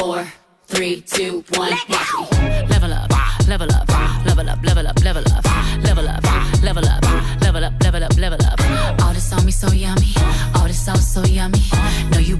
four, three, two, one. Level up, level up, level up, level up, level up, level up, level up, level up, level up, level up. All this on me so yummy, all this sauce so yummy. No, you